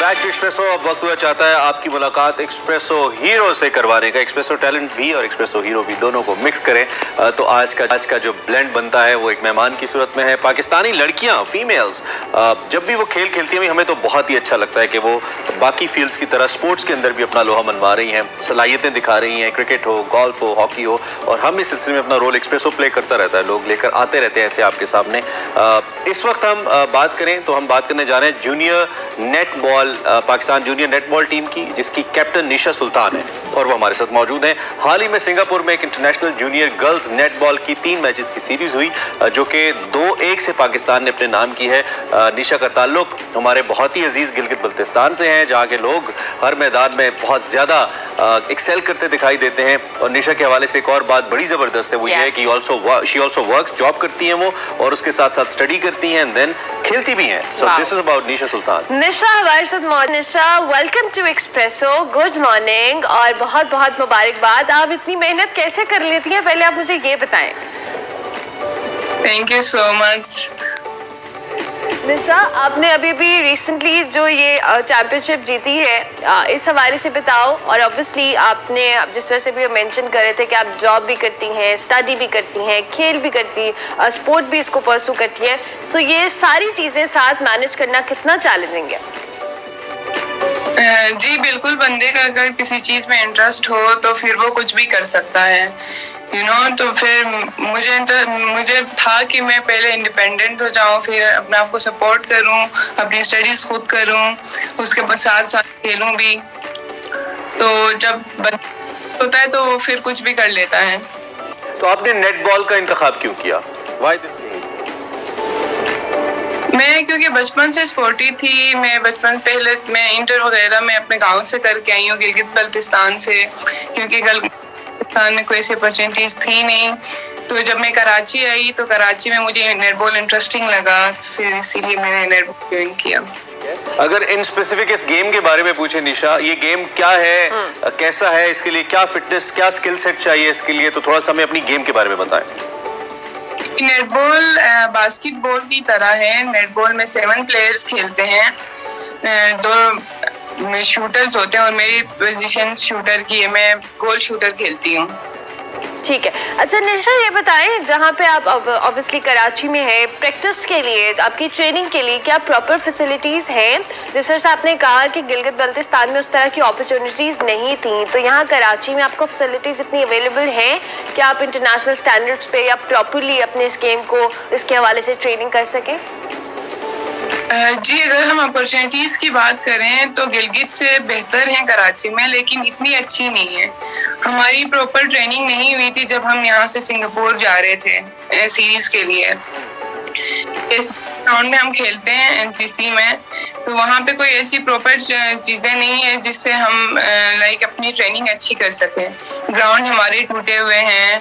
Espresso अब वक्त हुआ चाहता है आपकी मुलाकात एक्सप्रेसो हीरो से करवाने का। एक्सप्रेसो टैलेंट भी और एक्सप्रेसो हीरो भी दोनों को मिक्स करें। तो आज का आज का जो ब्लेंड बनता है वो एक मेहमान की सूरत में है। पाकिस्तानी लड़कियाँ फीमेल्स जब भी वो खेल खेलती हैं, हमें तो बहुत ही अच्छा लगता है कि वो बाकी फील्ड्स की तरह स्पोर्ट्स के अंदर भी अपना लोहा मनवा रही हैं, सलाहियतें दिखा रही हैं क्रिकेट हो गोल्फ हो हॉकी हो, और हम इस सिलसिले में अपना रोल एक्सप्रेसो प्ले करता रहता है। लोग लेकर आते रहते हैं ऐसे आपके सामने। इस वक्त हम बात करें तो हम बात करने जा रहे हैं junior net ball Pakistan junior netball team की जिसकी कैप्टन निशा सुल्तान है और वो हमारे साथ मौजूद हैं। हाल ही में सिंगापुर में एक इंटरनेशनल जूनियर गर्ल्स नेटबॉल की तीन मैचेस की सीरीज़ हुई जो कि दो एक से पाकिस्तान ने अपने नाम की है। निशा का ताल्लुक हमारे बहुत ही अज़ीज़ गिलगित बल्तिस्तान से हैं जहाँ के लोग हर मैदान में बहुत ज़्यादा एक्सेल करते दिखाई देते हैं। और निशा के हवाले से एक और बात बड़ी ज़बरदस्त है वो ये है कि also she also work job करती हैं वो और उसके साथ साथ स्टडी करती हैं देन खेलती भी हैं। So this is about Nisha Sultan. Nisha हमारे साथ Nisha welcome to Expresso good morning और बहुत बहुत मुबारकबाद। आप इतनी मेहनत कैसे कर लेती हैं? पहले आप मुझे ये बताएँ। Thank you so much Nisha आपने अभी भी रिसेंटली जो ये चैंपियनशिप जीती है इस हवाले से बताओ। और ऑब्वियसली आपने जिस तरह से भी मेंशन कर रहे थे कि आप जॉब भी करती हैं स्टडी भी करती हैं खेल भी करती हैं स्पोर्ट भी इसको परसू करती हैं। सो ये सारी चीज़ें साथ मैनेज करना कितना चैलेंजिंग है? जी बिल्कुल बंदे का अगर किसी चीज़ में इंटरेस्ट हो तो फिर वो कुछ भी कर सकता है। यू you नो know, तो फिर मुझे मुझे था कि मैं पहले इंडिपेंडेंट हो जाऊँ फिर अपने आप को सपोर्ट करूँ अपनी स्टडीज़ खुद करूँ उसके बाद साथ साथ खेलूं भी। तो जब होता है तो फिर कुछ भी कर लेता है। तो आपने नेट बॉल का इंतखाब क्यों किया? वाई दिस मैं क्योंकि बचपन से स्पोर्टी थी मैं बचपन पहले मैं इंटर वगैरह में अपने गाँव से करके आई हूँ गिलगित बल्तिस्तान से क्योंकि गलगिस्तान में कोई ऐसी अपॉर्चुनिटीज़ थी नहीं। तो जब मैं कराची आई तो कराची में मुझे नेटबॉल इंटरेस्टिंग लगा फिर इसीलिए मैंने नेटबॉल ज्वाइन किया। अगर इन स्पेसिफिक इस गेम के बारे में पूछे निशा ये गेम क्या है हाँ। कैसा है इसके लिए क्या फिटनेस क्या स्किल सेट चाहिए इसके लिए तो थोड़ा सा हमें अपनी गेम के बारे में बताएँ। नेटबॉल बास्केटबॉल की तरह है। नेटबॉल में सेवन प्लेयर्स खेलते हैं। दो शूटर्स होते हैं और मेरी पोजीशन शूटर की है। मैं गोल शूटर खेलती हूँ। ठीक है। अच्छा निशा, ये बताएँ, जहाँ पे आप ऑब्वियसली कराची में है प्रैक्टिस के लिए, आपकी ट्रेनिंग के लिए क्या प्रॉपर फैसिलिटीज़ हैं? जिस तरह से आपने कहा कि गिलगित बल्तिस्तान में उस तरह की अपॉर्चुनिटीज़ नहीं थी तो यहाँ कराची में आपको फैसिलिटीज़ इतनी अवेलेबल हैं? कि आप इंटरनेशनल स्टैंडर्ड्स पे या प्रॉपरली अपने इस गेम को, इसके हवाले से ट्रेनिंग कर सकें? जी, अगर हम अपॉर्चुनिटीज़ की बात करें तो गिलगित से बेहतर है कराची में, लेकिन इतनी अच्छी नहीं है। हमारी प्रॉपर ट्रेनिंग नहीं हुई थी जब हम यहाँ से सिंगापुर जा रहे थे सीरीज़ के लिए। इस ग्राउंड में हम खेलते हैं एनसीसी में। तो वहाँ पे कोई ऐसी प्रॉपर चीज़ें नहीं है जिससे हम लाइक अपनी ट्रेनिंग अच्छी कर सकें। ग्राउंड हमारे टूटे हुए हैं।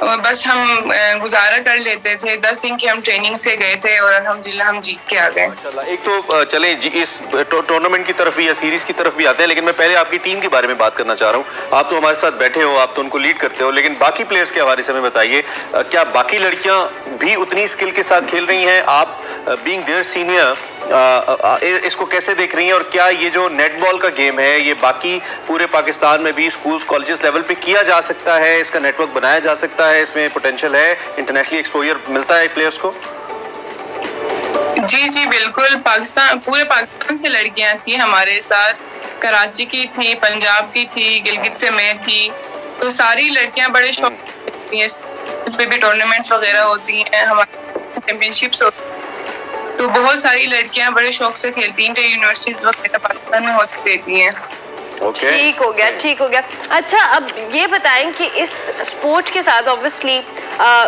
बस हम गुजारा कर लेते थे। दस दिन की हम ट्रेनिंग से गए थे और अलहमदिल्ला हम जीत के आ गए। एक तो चले इस टूर्नामेंट की तरफ़ भी या सीरीज़ की तरफ़ भी आते हैं, लेकिन मैं पहले आपकी टीम के बारे में बात करना चाह रहा हूँ। आप तो हमारे साथ बैठे हो, आप तो उनको लीड करते हो, लेकिन बाकी प्लेयर्स के हवाले से हमें बताइए क्या बाकी लड़कियाँ भी उतनी स्किल के साथ खेल रही हैं? आप बींग देयर सीनियर इसको कैसे देख रही हैं और क्या ये जो नेटबॉल का गेम है ये बाकी पूरे पाकिस्तान में भी स्कूल्स कॉलेजेस लेवल पे किया जा सकता है? इसका नेटवर्क बनाया जा सकता है? इसमें पोटेंशियल है? इंटरनेशनली एक्सपोजर मिलता है प्लेयर्स को? जी जी बिल्कुल। पाकिस्तान पूरे पाकिस्तान से लड़कियाँ थी हमारे साथ। कराची की थी पंजाब की थी गिलगित से मैं थी। तो सारी लड़कियाँ बड़े शौक होती इस पे भी टूर्नामेंट्स वगैरह होती हैं। हमारी चैंपियनशिप्स होती तो बहुत सारी लड़कियाँ बड़े शौक से खेलती हैं जो यूनिवर्सिटीज वगैरह पाकिस्तान में होती रहती हैं। Okay. ठीक हो गया ठीक हो गया। अच्छा अब ये बताएँ कि इस स्पोर्ट के साथ ऑब्वियसली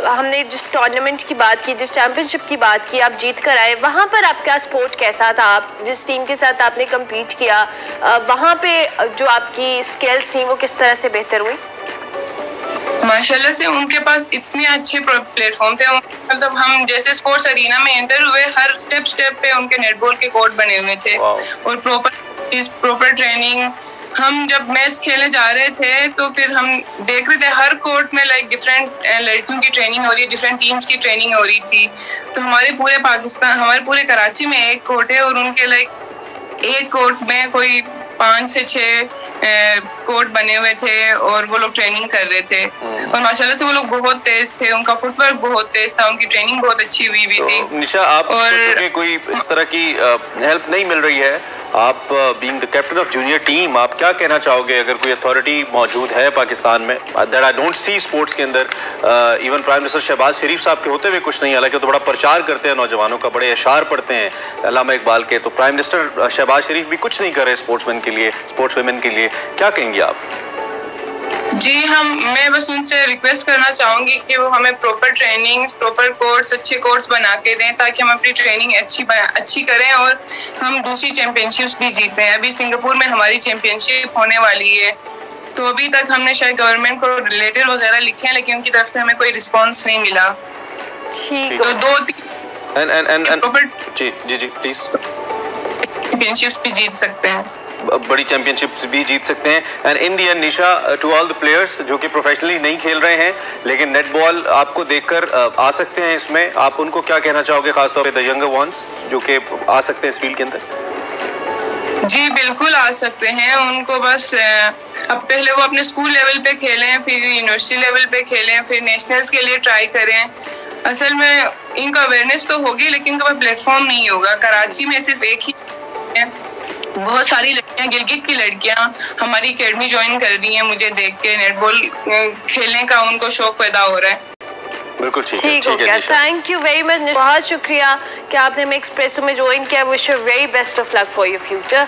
हमने जिस टूर्नामेंट की बात की जिस चैंपियनशिप की बात की आप जीत कर आए वहाँ पर आपका स्पोर्ट कैसा था? आप जिस टीम के साथ आपने कम्पीट किया वहाँ पे जो आपकी स्किल्स थी वो किस तरह से बेहतर हुई? माशाल्लाह से उनके पास इतने अच्छे प्लेटफॉर्म थे। मतलब हम जैसे स्पोर्ट्स अरीना में एंटर हुए हर स्टेप स्टेप पे उनके नेटबॉल के कोर्ट बने हुए थे। और प्रॉपर प्रॉपर ट्रेनिंग हम जब मैच खेलने जा रहे थे तो फिर हम देख रहे थे हर कोर्ट में लाइक डिफरेंट लड़कियों की ट्रेनिंग हो रही है डिफरेंट टीम्स की ट्रेनिंग हो रही थी। तो हमारे पूरे पाकिस्तान हमारे पूरे कराची में एक कोर्ट है और उनके लाइक एक कोर्ट में कोई पाँच से छः कोर्ट बने हुए थे और वो लोग ट्रेनिंग कर रहे थे। हम्म। और माशाल्लाह से वो लोग बहुत तेज थे उनका फुटवर्क बहुत तेज था उनकी ट्रेनिंग बहुत अच्छी हुई हुई थी। तो निशा आप और- कोई इस तरह की हेल्प नहीं मिल रही है? आप being the captain of junior team आप क्या कहना चाहोगे अगर कोई अथॉरिटी मौजूद है पाकिस्तान में? That I don't see sports के अंदर even prime minister Shahbaz Sharif साहब के होते हुए कुछ नहीं हालाँकि तो बड़ा प्रचार करते हैं नौजवानों का बड़े अशार पढ़ते हैं अलामा इकबाल के। तो प्राइम मिनिस्टर शहबाज शरीफ भी कुछ नहीं कर रहे स्पोर्ट्समैन के लिए स्पोर्ट्स वेमेन के लिए। क्या कहेंगे आप जी हम मैं बस उनसे रिक्वेस्ट करना चाहूँगी कि वो हमें प्रॉपर ट्रेनिंग प्रॉपर कोर्स अच्छे कोर्स बना के दें ताकि हम अपनी ट्रेनिंग अच्छी अच्छी करें और हम दूसरी चैंपियनशिप्स भी जीतें। अभी सिंगापुर में हमारी चैंपियनशिप होने वाली है। तो अभी तक हमने शायद गवर्नमेंट को रिलेटेड वगैरह लिखे हैं लेकिन उनकी तरफ़ से हमें कोई रिस्पॉन्स नहीं मिला। ठीक तो दो तीन जी जी जी प्लीज़ चैंपियनशिप्स भी जीत सकते हैं। बड़ी चैंपियनशिप्स भी जीत सकते हैं। And in the end Nisha to all the players जो कि प्रोफेशनली नहीं खेल रहे हैं लेकिन नेट बॉल आपको देखकर uh, आ सकते हैं इसमें। आप उनको क्या कहना चाहोगे खासतौर पे द यंगर वंस जो कि आ सकते हैं इस फ़ील्ड के अंदर? जी बिल्कुल आ सकते हैं। उनको बस अब पहले वो अपने स्कूल लेवल पे खेलें फिर यूनिवर्सिटी लेवल पे खेलें फिर नेशनल्स के लिए ट्राई करें। असल में इनको अवेयरनेस तो होगी लेकिन इनका प्लेटफॉर्म नहीं होगा। कराची में सिर्फ़ एक ही है। बहुत सारी लड़कियाँ गिलगित की लड़कियाँ हमारी अकेडमी ज्वाइन कर रही हैं मुझे देख के नेटबॉल खेलने का उनको शौक पैदा हो रहा है। बिल्कुल ठीक है ठीक गया। थैंक यू वेरी मच बहुत शुक्रिया कि आपने हमें एक्सप्रेसो में ज्वाइन किया। Wish you very best of luck for your future